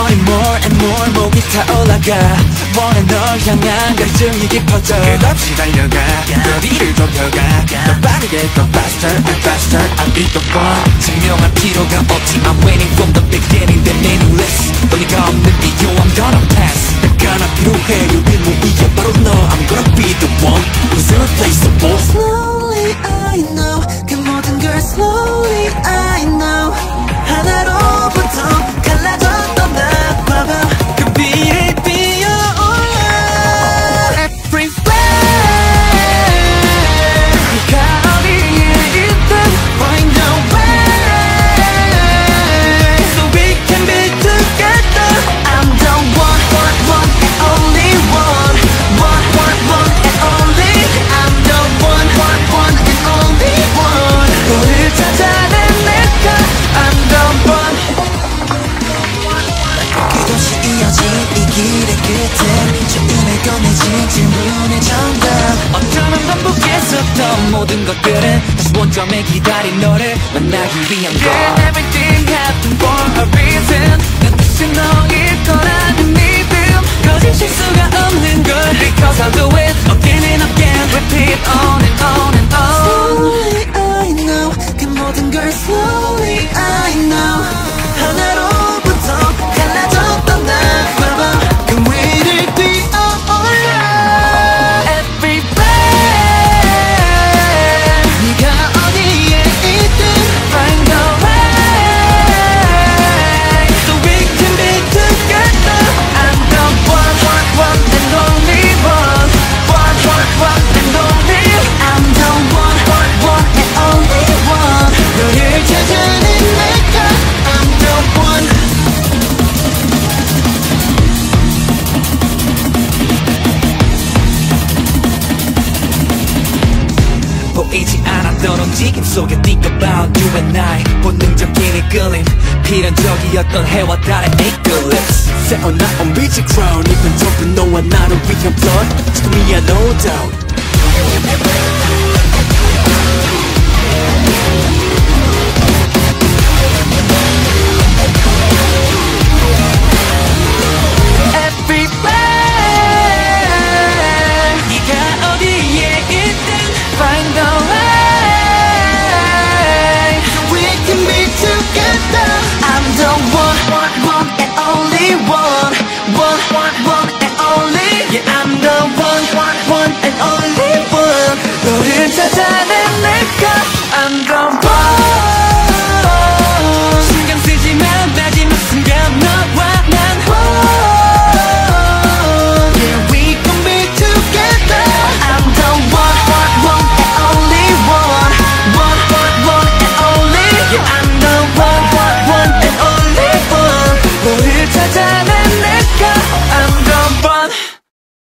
머리 more and more 목이 타올라가 원해 널 향한 갈증이 깊어져 끝없이 달려가 거리를 좁혀가 더 빠르게 더 faster and faster I'm in the one 증명할 필요가 없지 I'm waiting from the 길의 끝에 처음에 꺼내진 질문의 정답 어쩌면 반복했었던 모든 것들은 다시 원점에 기다린 너를 만나기 위한 걸 yeah, Everything happened 보이지 않았던 움직임 속에 think about you and I. 본능적인 이끌림 필연적이었던 해와 달의 이끌리스 새어나온 빛의 crown 입은 덮은 너와 나를 위한 blood. 지금이야 no doubt and oh